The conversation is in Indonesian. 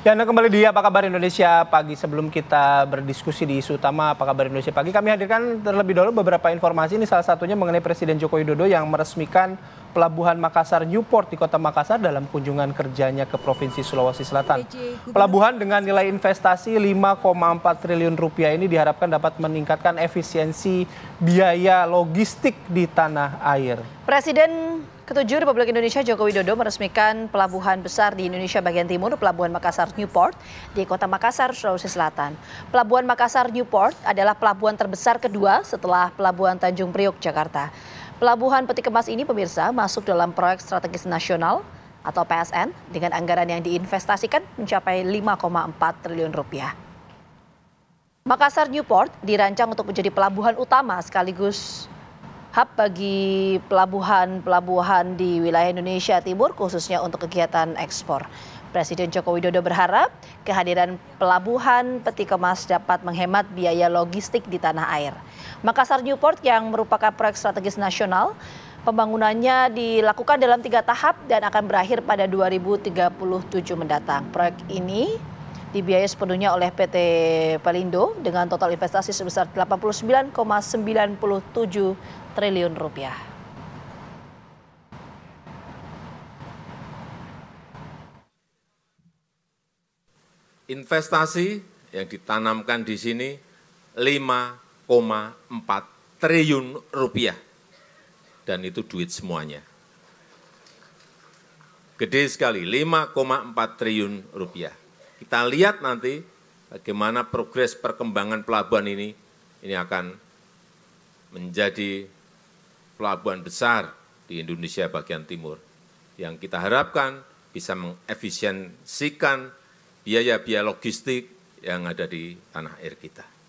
Ya, Anda kembali di Apa Kabar Indonesia Pagi. Sebelum kita berdiskusi di isu utama Apa Kabar Indonesia Pagi, kami hadirkan terlebih dahulu beberapa informasi. Ini salah satunya mengenai Presiden Joko Widodo yang meresmikan Pelabuhan Makassar Newport di Kota Makassar dalam kunjungan kerjanya ke Provinsi Sulawesi Selatan. Pelabuhan dengan nilai investasi 5,4 triliun rupiah ini diharapkan dapat meningkatkan efisiensi biaya logistik di tanah air. Presiden Ketujuh Republik Indonesia Joko Widodo meresmikan pelabuhan besar di Indonesia bagian timur, Pelabuhan Makassar Newport di Kota Makassar, Sulawesi Selatan. Pelabuhan Makassar Newport adalah pelabuhan terbesar kedua setelah Pelabuhan Tanjung Priok, Jakarta. Pelabuhan peti kemas ini pemirsa masuk dalam proyek strategis nasional atau PSN dengan anggaran yang diinvestasikan mencapai 5,4 triliun rupiah. Makassar Newport dirancang untuk menjadi pelabuhan utama sekaligus hub bagi pelabuhan-pelabuhan di wilayah Indonesia Timur khususnya untuk kegiatan ekspor. Presiden Joko Widodo berharap kehadiran pelabuhan peti kemas dapat menghemat biaya logistik di tanah air. Makassar Newport yang merupakan proyek strategis nasional, pembangunannya dilakukan dalam tiga tahap dan akan berakhir pada 2037 mendatang. Proyek ini dibiayai sepenuhnya oleh PT Pelindo dengan total investasi sebesar 89,97 triliun rupiah. Investasi yang ditanamkan di sini 5,4 triliun rupiah. Dan itu duit semuanya. Gede sekali, 5,4 triliun rupiah. Kita lihat nanti bagaimana progres perkembangan pelabuhan ini, ini akan menjadi pelabuhan besar di Indonesia bagian timur yang kita harapkan bisa mengefisiensikan biaya-biaya logistik yang ada di tanah air kita.